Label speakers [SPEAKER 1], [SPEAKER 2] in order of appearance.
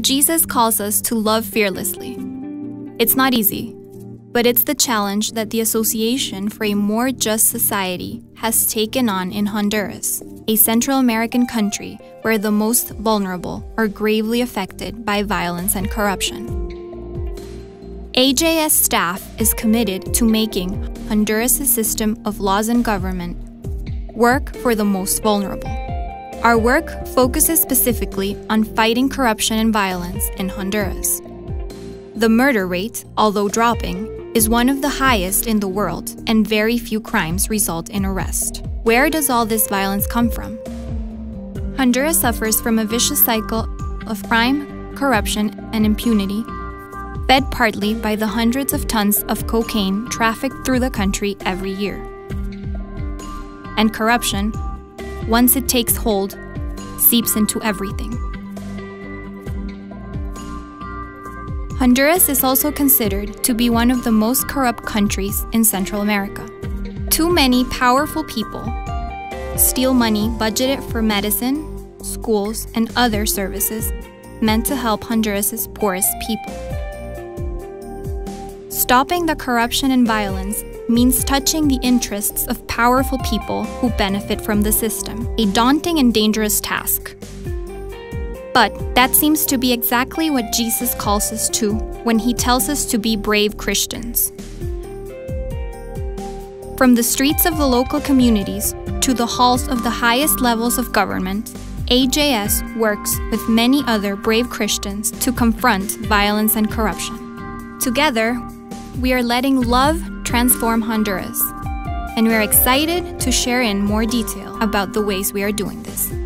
[SPEAKER 1] Jesus calls us to love fearlessly. It's not easy, but it's the challenge that the Association for a More Just Society has taken on in Honduras, a Central American country where the most vulnerable are gravely affected by violence and corruption. AJS staff is committed to making Honduras' system of laws and government work for the most vulnerable. Our work focuses specifically on fighting corruption and violence in Honduras. The murder rate, although dropping, is one of the highest in the world, and very few crimes result in arrest. Where does all this violence come from? Honduras suffers from a vicious cycle of crime, corruption, and impunity, fed partly by the hundreds of tons of cocaine trafficked through the country every year. And corruption, once it takes hold, seeps into everything. Honduras is also considered to be one of the most corrupt countries in Central America. Too many powerful people steal money budgeted for medicine, schools, and other services meant to help Honduras' poorest people. Stopping the corruption and violence means touching the interests of powerful people who benefit from the system, a daunting and dangerous task. But that seems to be exactly what Jesus calls us to when he tells us to be brave Christians. From the streets of the local communities to the halls of the highest levels of government, AJS works with many other brave Christians to confront violence and corruption. Together, we are letting love transform Honduras, and we are excited to share in more detail about the ways we are doing this.